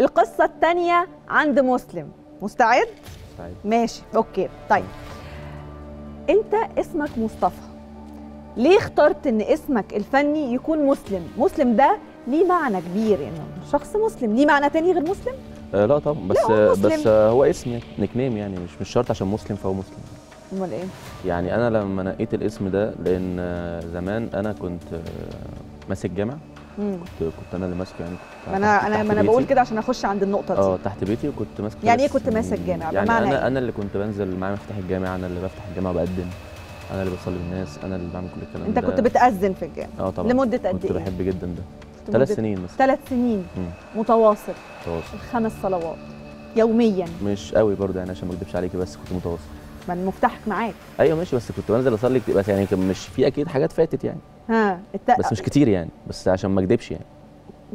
القصة الثانية عند مسلم. مستعد؟ سعيد ماشي okay. طيب. أنت اسمك مصطفى. ليه اخترت إن اسمك الفني يكون مسلم؟ مسلم ده ليه معنى كبير إنه شخص مسلم؟ ليه معنى تاني غير مسلم؟ آه لا طبعا. بس هو مسلم. بس آه هو اسم يعني nickname يعني مش مش شرط عشان مسلم فهو مسلم. أمال إيه؟ يعني أنا لما نقيت الاسم ده لأن زمان أنا كنت آه، ماسك جامع. كنت كنت أنا اللي ماسكه يعني. ما أنا أنا ما أنا. بقول كده عشان أخش عند النقطة آه دي تحت بيتي وكنت ماسك يعني إيه كنت ماسك جامع؟ يعني بمعنى أنا إيه؟ أنا اللي كنت بنزل معايا مفتاح الجامع أنا اللي بفتح الجامع وبقدم. أنا اللي بصلي بالناس أنا اللي بعمل كل الكلام أنت ده. كنت بتأذن في الجامع؟ آه طبعا. لمدة قد كنت إيه؟ بحب جدا ده. كنت ثلاث سنين مثلا. ثلاث سنين. مم. متواصل. متواصل. الخمس صلوات. يوميا. مش قوي برضه يعني عشان ما أكدبش عليكي بس كنت متواصل. ما مفتاحك معاك. أيوه ماشي بس كنت بنزل أصلي بس يعني مش في أكيد حاجات فاتت يعني. ها. بس مش كتير يعني بس عشان ما أكدبش يعني.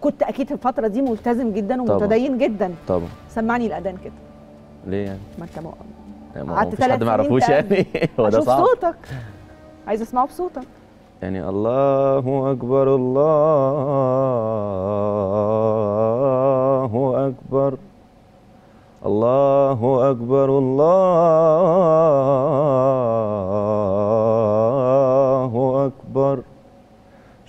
كنت أكيد في الفترة دي ملتزم جدا. ومتدين جدا. طبعا. سمعني الأذان كده. ليه يعني؟ ما أنت. يعني قعدت مفيش حد ثلاث ما يعرفوش يعني. هو ده صعب. صوتك. عايز أسمعه بصوتك. يعني الله أكبر الله أكبر. الله أكبر الله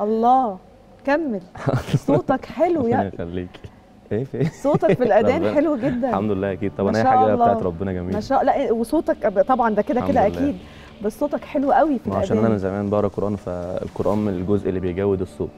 الله. كمل. صوتك حلو يا يخليكي إيه في إيه؟ صوتك في الأذان حلو جدا. الحمد لله أكيد. طبعا ما أي حاجة الله. بتاعت ربنا ما جميله شاء الله. وصوتك طبعا ده كده كده. أكيد. بس صوتك حلو قوي في ما عشان أنا من الاذان زمان بقرأ قرآن فالقرآن من الجزء اللي بيجود الصوت.